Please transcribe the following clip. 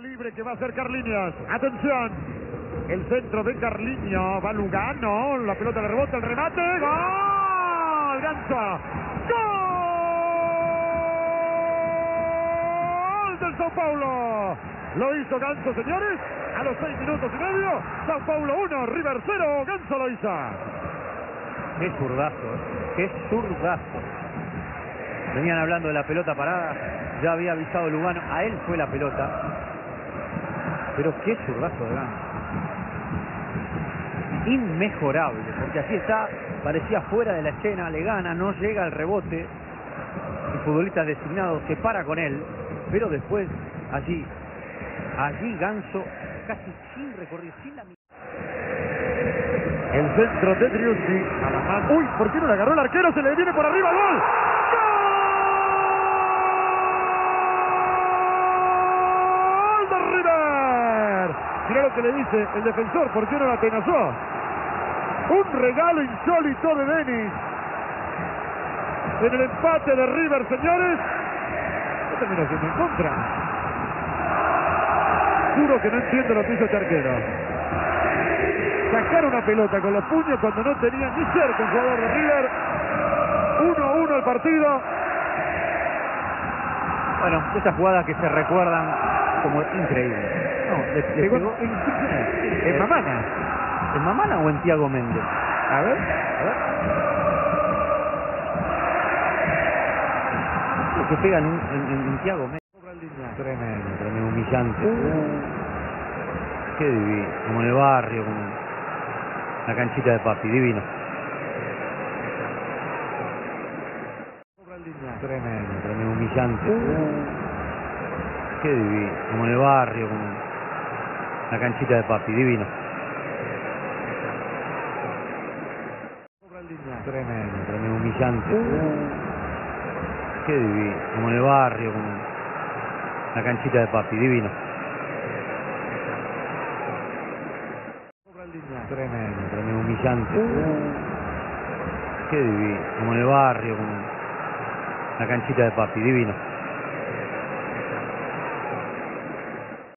Libre que va a ser Carliños. Atención. El centro de Carliño. Va Lugano. La pelota le rebota. El remate. ¡Gol! Ganso. ¡Gol del Sao Paulo! Lo hizo Ganso, señores. A los seis minutos y medio. Sao Paulo 1, River 0. Ganso lo hizo. Qué zurdazo, eh. qué zurdazo. Venían hablando de la pelota parada, ya había avisado Lugano, a él fue la pelota. Pero qué zurdazo de Ganso. Inmejorable, porque así está, parecía fuera de la escena, le gana, no llega al rebote. El futbolista designado se para con él, pero después allí, allí Ganso, casi sin recorrido, sin la El centro de mano. Uy, ¿por qué no le agarró el arquero? Se le viene por arriba. ¡Gol! ¡Gol de River! Mirá lo que le dice el defensor. ¿Por qué no la atenazó? Un regalo insólito de Denis. En el empate de River, señores. No termina siendo en contra. Juro que no entiendo lo que hizo este arquero sacar una pelota con los puños cuando no tenía ni cerca un jugador de River. 1-1 el partido. Bueno, esas jugadas que se recuerdan como increíbles. No, le, le Pegó pegó- en, en Mamana. ¿En Mamana o en Tiago Méndez? A ver, a ver. Lo que pegan en, Tiago Méndez. Tremendo, tremendo, humillante. Qué divino. Como en el barrio, como la canchita de papi, divino. Tremendo, tremendo, humillante. Qué divino. Como en el barrio, como la canchita de papi, divino. Tremendo, tremendo, humillante. Qué divino. Como en el barrio, como la canchita de papi, divino. Tremendo, tremendo, humillante. Qué divino. Como en el barrio, como la canchita de papi, divino.